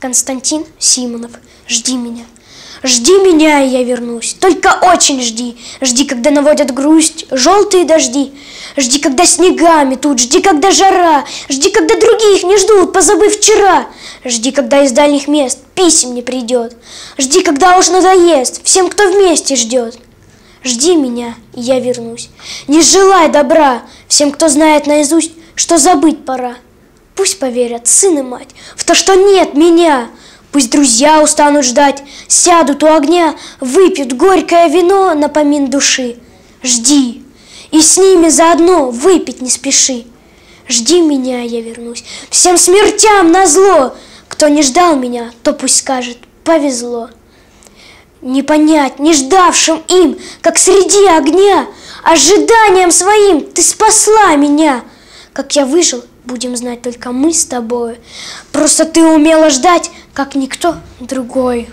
Константин Симонов, жди меня. Жди меня, и я вернусь. Только очень жди. Жди, когда наводят грусть желтые дожди. Жди, когда снегами тут. Жди, когда жара. Жди, когда других не ждут, позабыв вчера. Жди, когда из дальних мест писем не придет. Жди, когда уж надоест всем, кто вместе ждет. Жди меня, и я вернусь. Не желай добра всем, кто знает наизусть, что забыть пора. Пусть поверят сын и мать в то, что нет меня. Пусть друзья устанут ждать, сядут у огня, выпьют горькое вино на помин души. Жди, и с ними заодно выпить не спеши. Жди меня, я вернусь, всем смертям на зло. Кто не ждал меня, то пусть скажет, повезло. Не понять, не ждавшим им, как среди огня, Ожиданием своим ты спасла меня. Как я выжил, будем знать только мы с тобой. Просто ты умела ждать, как никто другой.